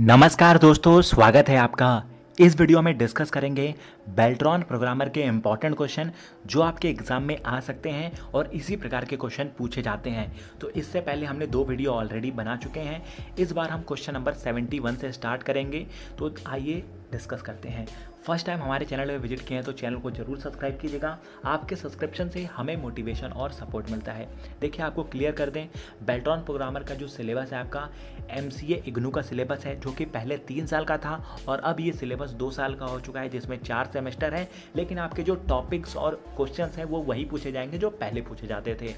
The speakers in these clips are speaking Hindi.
नमस्कार दोस्तों, स्वागत है आपका। इस वीडियो में डिस्कस करेंगे बेल्ट्रॉन प्रोग्रामर के इंपॉर्टेंट क्वेश्चन जो आपके एग्ज़ाम में आ सकते हैं और इसी प्रकार के क्वेश्चन पूछे जाते हैं। तो इससे पहले हमने दो वीडियो ऑलरेडी बना चुके हैं। इस बार हम क्वेश्चन नंबर 71 से स्टार्ट करेंगे। तो आइए डिस्कस करते हैं। फ़र्स्ट टाइम हमारे चैनल में विज़िट किए हैं तो चैनल को ज़रूर सब्सक्राइब कीजिएगा। आपके सब्सक्रिप्शन से हमें मोटिवेशन और सपोर्ट मिलता है। देखिए, आपको क्लियर कर दें बेल्ट्रॉन प्रोग्रामर का जो सिलेबस है आपका एम सी इग्नू का सिलेबस है, जो कि पहले तीन साल का था और अब ये सिलेबस दो साल का हो चुका है, जिसमें चार सेमेस्टर है। लेकिन आपके जो टॉपिक्स और क्वेश्चन हैं, वो वही पूछे जाएँगे जो पहले पूछे जाते थे।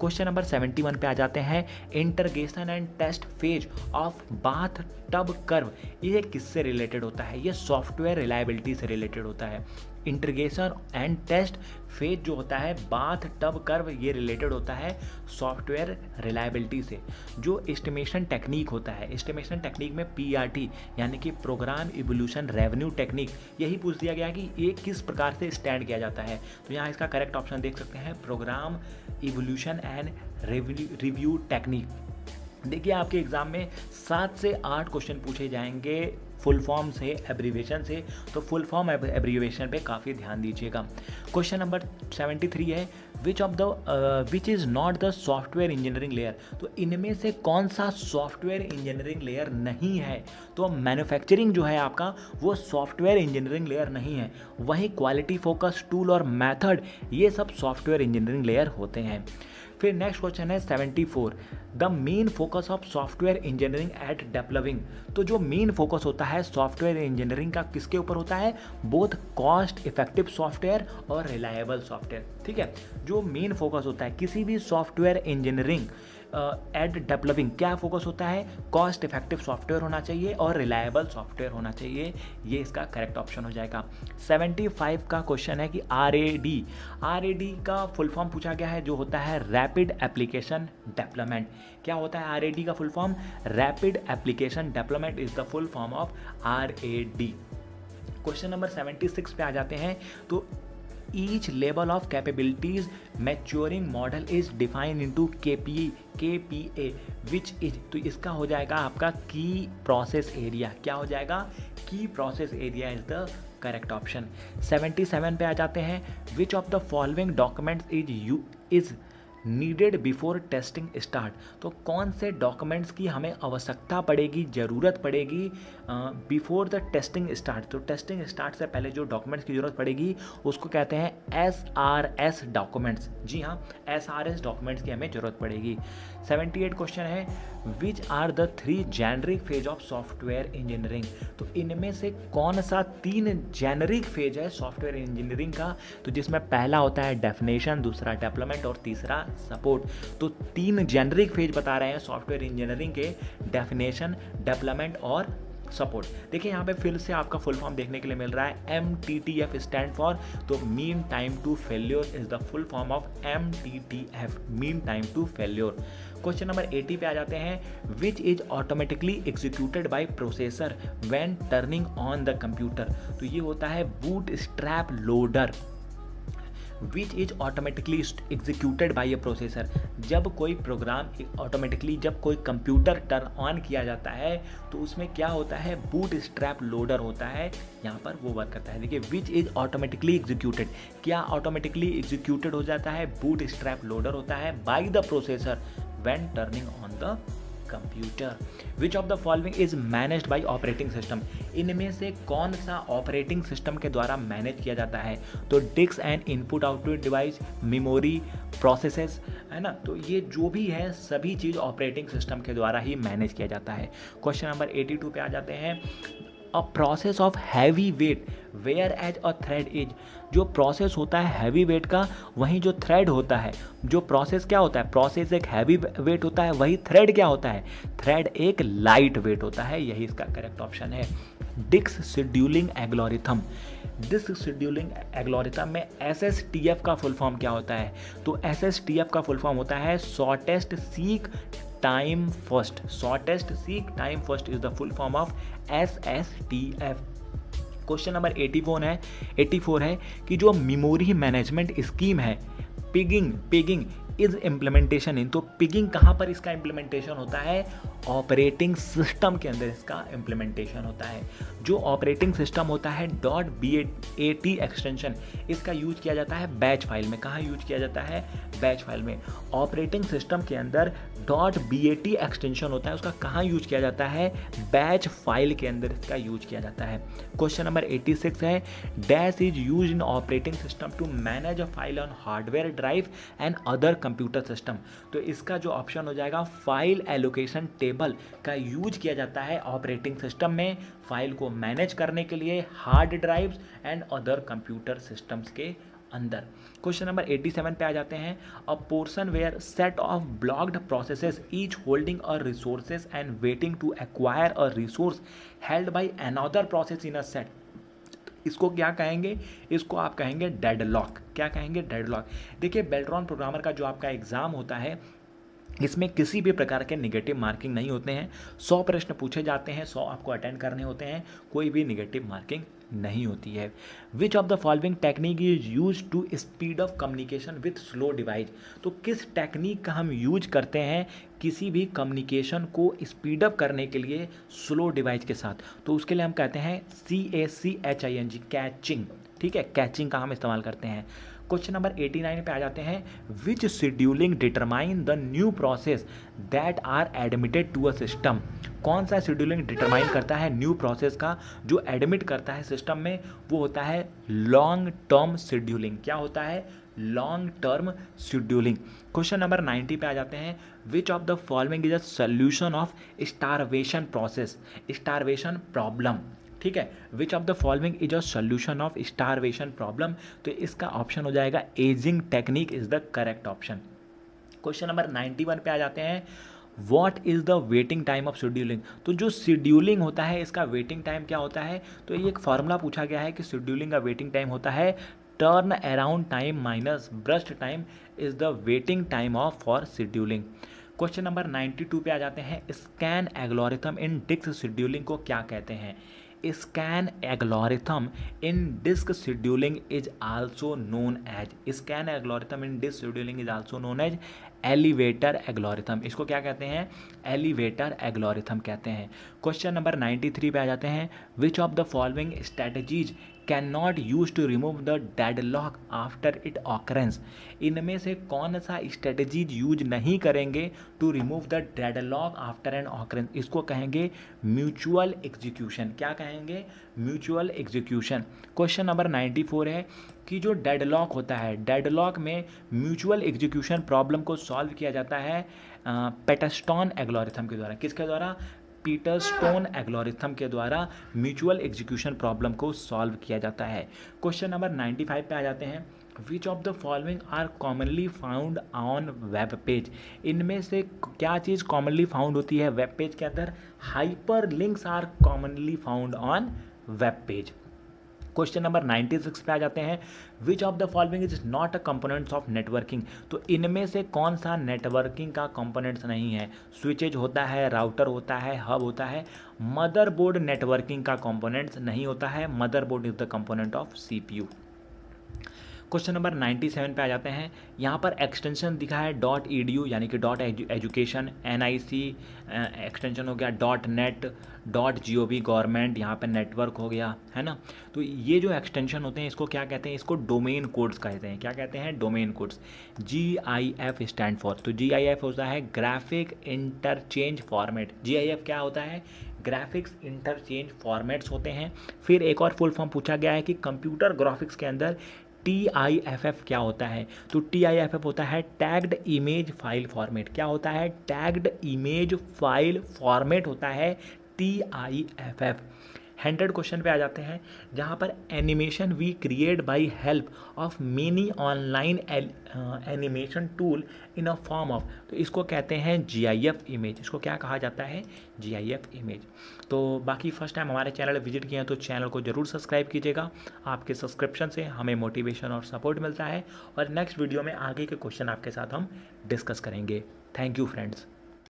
क्वेश्चन नंबर सेवेंटी वन पे आ जाते हैं। Integration and test phase of bath tub curve ये किससे रिलेटेड होता है? ये सॉफ्टवेयर रिलायबिलिटी से रिलेटेड होता है। इंटरगेशन एंड टेस्ट फ़ेज़ जो होता है बाथ टब कर्व ये रिलेटेड होता है सॉफ्टवेयर रिलायबिलिटी से। जो एस्टिमेशन टेक्निक होता है एस्टिमेशन टेक्निक में पीआरटी यानी कि प्रोग्राम इवोल्यूशन रेवेन्यू टेक्निक यही पूछ दिया गया कि ये किस प्रकार से स्टैंड किया जाता है। तो यहाँ इसका करेक्ट ऑप्शन देख सकते हैं program evolution and review technique देखिए आपके एग्ज़ाम में सात से आठ क्वेश्चन पूछे जाएँगे। फुल फॉर्म से एब्रीवेशन से तो फुल फॉर्म एब्रीवेशन पे काफ़ी ध्यान दीजिएगा। क्वेश्चन नंबर सेवेंटी थ्री है which of the which is not the software engineering layer तो इनमें से कौन सा सॉफ्टवेयर इंजीनियरिंग लेयर नहीं है? तो मैन्युफैक्चरिंग जो है आपका, वो सॉफ्टवेयर इंजीनियरिंग लेयर नहीं है। वहीं क्वालिटी फोकस टूल और मैथड ये सब सॉफ्टवेयर इंजीनियरिंग लेयर होते हैं। फिर नेक्स्ट क्वेश्चन है seventy four the main focus of software engineering at developing तो जो मेन फोकस होता है सॉफ्टवेयर इंजीनियरिंग का किसके ऊपर होता है? बोथ कॉस्ट इफ़ेक्टिव सॉफ्टवेयर और रिलायबल सॉफ्टवेयर ठीक है? जो मेन फोकस होता है, किसी भी सॉफ्टवेयर इंजीनियरिंग एट डेवलपिंग क्या फोकस होता है? कॉस्ट इफ़ेक्टिव सॉफ्टवेयर होना चाहिए और रिलायबल सॉफ्टवेयर होना चाहिए। ये इसका करेक्ट ऑप्शन हो जाएगा। 75 का क्वेश्चन है कि R A D R A D का फुल फॉर्म पूछा गया है, जो होता है रैपिड एप्लीकेशन डेवलपमेंट क्या होता है आर ए का full form rapid application development is the full form of R A question number 76 पे आ जाते हैं। तो each level of capabilities maturing model is defined into KPE KPA which is तो इसका हो जाएगा आपका की प्रोसेस एरिया क्या हो जाएगा? की process area is the correct option 77 पे आ जाते हैं। Which of the following documents is you is needed before testing start तो कौन से डॉक्यूमेंट्स की हमें आवश्यकता पड़ेगी, ज़रूरत पड़ेगी बिफोर द टेस्टिंग स्टार्ट तो टेस्टिंग स्टार्ट से पहले जो डॉक्यूमेंट्स की ज़रूरत पड़ेगी, उसको कहते हैं एस आर एस डॉक्यूमेंट्स जी हाँ एस आर एस डॉक्यूमेंट्स की हमें ज़रूरत पड़ेगी। सेवेंटी एट क्वेश्चन है which are the three generic phase of software engineering तो इनमें से कौन सा तीन जेनरिक फ़ेज़ है सॉफ्टवेयर इंजीनियरिंग का? तो जिसमें पहला होता है डेफिनेशन दूसरा डेवलपमेंट और तीसरा सपोर्ट तो तीन जेनरिक फ़ेज़ बता रहे हैं सॉफ्टवेयर इंजीनियरिंग के डेफिनेशन डेवलपमेंट और सपोर्ट। देखिए, यहाँ पे फिर से आपका फुल फॉर्म देखने के लिए मिल रहा है M T T F stand for तो mean time to failure is the full form of M T T F mean time to failure question number 80 पे आ जाते हैं which is automatically executed by processor when turning on the computer तो ये होता है boot strap loader which is automatically executed by a processor जब कोई प्रोग्राम ऑटोमेटिकली जब कोई कंप्यूटर टर्न ऑन किया जाता है तो उसमें क्या होता है? बूट स्ट्रैप लोडर होता है। यहाँ पर वो वर्क करता है। देखिए विच इज़ ऑटोमेटिकली एग्जीक्यूटेड क्या ऑटोमेटिकली एग्जीक्यूटेड हो जाता है? बूट स्ट्रैप लोडर होता है। By the processor when turning on the computer which of the following is manage by operating system इनमें से कौन सा ऑपरेटिंग सिस्टम के द्वारा मैनेज किया जाता है? तो disk and input output device memory processes है ना? तो ये जो भी है, सभी चीज़ ऑपरेटिंग सिस्टम के द्वारा ही मैनेज किया जाता है। क्वेश्चन नंबर 82 पे आ जाते हैं। A process of heavy weight whereas a thread is जो प्रोसेस होता है हैवी वेट का, वहीं जो थ्रेड होता है। जो प्रोसेस क्या होता है? प्रोसेस एक हैवी वेट होता है, वही थ्रेड क्या होता है? थ्रेड एक लाइट वेट होता है, यही इसका करेक्ट ऑप्शन है। डिक्स scheduling algorithm disk scheduling algorithm में एस एस टी एफ़ का फुल फॉर्म क्या होता है? तो एस एस टी एफ़ का फुल फॉर्म होता है shortest seek time first shortest seek time first is the full form of S S T F question number 84 है। 84 है कि जो मेमोरी मैनेजमेंट स्कीम है paging paging is implementation in तो पिगिंग कहाँ पर इसका इम्प्लीमेंटेशन होता है? ऑपरेटिंग सिस्टम के अंदर इसका इम्प्लीमेंटेशन होता है। जो ऑपरेटिंग सिस्टम होता है dot B A T extension इसका यूज़ किया जाता है बैच फ़ाइल में। कहाँ यूज़ किया जाता है? बैच फ़ाइल में। ऑपरेटिंग सिस्टम के अंदर dot B A T extension होता है, उसका कहाँ यूज़ किया जाता है? बैच फ़ाइल के अंदर इसका यूज़ किया जाता है। क्वेश्चन नंबर 86 है। Dash is use in operating system to manage a file on hardware drive and other computer system. तो इसका जो ऑप्शन हो जाएगा, फ़ाइल एलोकेशन टेबल का यूज़ किया जाता है ऑपरेटिंग सिस्टम में, फ़ाइल को मैनेज करने के लिए, hard drives and other computer systems के अंदर। क्वेश्चन नंबर 87 पे आ जाते हैं। A portion where set of blocked processes, each holding a resources and waiting to acquire a resource, held by another process in a set. इसको क्या कहेंगे? इसको आप कहेंगे डेडलॉक। क्या कहेंगे? डेडलॉक। देखिए, बेल्ट्रॉन प्रोग्रामर का जो आपका एग्ज़ाम होता है इसमें किसी भी प्रकार के निगेटिव मार्किंग नहीं होते हैं। सौ प्रश्न पूछे जाते हैं, सौ आपको अटेंड करने होते हैं, कोई भी निगेटिव मार्किंग नहीं होती है। Which of the following technique is use to speed of communication with slow device तो किस टेक्निक का हम यूज़ करते हैं किसी भी कम्युनिकेशन को स्पीड अप करने के लिए स्लो डिवाइस के साथ? तो उसके लिए हम कहते हैं C A C H I N G caching ठीक है? कैचिंग का हम इस्तेमाल करते हैं। क्वेश्चन नंबर 89 पे आ जाते हैं। Which scheduling determine the new process that are admitted to a system कौन सा शेड्यूलिंग डिटरमाइन करता है न्यू प्रोसेस का? जो एडमिट करता है सिस्टम में, वो होता है लॉन्ग टर्म शेड्यूलिंग क्या होता है? Long term scheduling question number 90 पे आ जाते हैं। Which of the following is a solution of starvation process starvation problem ठीक है? Which of the following is a solution of starvation problem तो इसका ऑप्शन हो जाएगा aging technique is the correct option question number 91 पे आ जाते हैं. What is the waiting time of scheduling तो जो शेड्यूलिंग होता है, इसका वेटिंग टाइम क्या होता है? तो ये एक फार्मूला पूछा गया है कि शेड्यूलिंग का वेटिंग टाइम होता है. Turn around time minus burst time is the waiting time of for scheduling question number 92 पे आ जाते हैं. Scan algorithm in disk scheduling को क्या कहते हैं? Scan algorithm in disk scheduling is also known as scan algorithm in disk scheduling is also known as elevator algorithm इसको क्या कहते हैं? एलिवेटर एग्लोरिथम कहते हैं। क्वेश्चन नंबर 93 पे आ जाते हैं। Which of the following strategies can not use to remove the dead lock after it occurrence इनमें से कौन सा स्ट्रेटजीज यूज़ नहीं करेंगे to remove the dead lock after an occurrence इसको कहेंगे म्यूचुअल एग्जीक्यूशन क्या कहेंगे? म्यूचुअल एग्जीक्यूशन क्वेश्चन नंबर 94 है कि जो डेडलॉक होता है डेडलॉक में म्यूचुअल एग्जीक्यूशन प्रॉब्लम को सॉल्व किया जाता है पेटास्टॉन एग्लोरिथम के द्वारा। किसके द्वारा? पीटर स्टोन एग्लोरिथम के द्वारा म्यूचुअल एग्जीक्यूशन प्रॉब्लम को सॉल्व किया जाता है। क्वेश्चन नंबर 95 पे आ जाते हैं। Which of the following are commonly found on web page इनमें से क्या चीज़ कॉमनली फाउंड होती है वेब पेज के अंदर? Hyper links are commonly found on web page question number 96 पे आ जाते हैं। Which of the following is not a components of networking तो इनमें से कौन सा नेटवर्किंग का कंपोनेंट्स नहीं है? स्विचेज होता है राउटर होता है हब होता है। मदरबोर्ड नेटवर्किंग का कंपोनेंट्स नहीं होता है। Motherboard is the component of CPU question number 97 पे आ जाते हैं। यहाँ पर एक्सटेंशन दिखा है डॉट ई यानी कि dot education N I C extension हो गया dot net dot G O V government यहाँ पर नेटवर्क हो गया, है ना? तो ये जो एक्सटेंशन होते हैं, इसको क्या कहते हैं? इसको डोमेन कोड्स कहते हैं। क्या कहते हैं? Domain codes G I F stand for तो जी आई एफ़ होता है graphic interchange format G I F क्या होता है? ग्राफिक्स इंटरचेंज फॉर्मेट्स होते हैं। फिर एक और फुल फॉर्म पूछा गया है कि कंप्यूटर ग्राफिक्स के अंदर टी आई एफ़ एफ़ क्या होता है? तो टी आई एफ़ एफ़ होता है टैग्ड इमेज फ़ाइल फॉर्मेट क्या होता है? टैग्ड इमेज फ़ाइल फॉर्मेट होता है T I F F hundred question पे आ जाते हैं, जहाँ पर animation we create by help of many online animation tool in a form of तो इसको कहते हैं जी आई एफ़ इमेज इसको क्या कहा जाता है? जी आई एफ़ इमेज तो बाकी फ़र्स्ट टाइम हमारे चैनल विज़िट किए हैं तो चैनल को ज़रूर सब्सक्राइब कीजिएगा। आपके सब्सक्रिप्शन से हमें मोटिवेशन और सपोर्ट मिलता है। और नेक्स्ट वीडियो में आगे के क्वेश्चन आपके साथ हम डिस्कस करेंगे। Thank you friends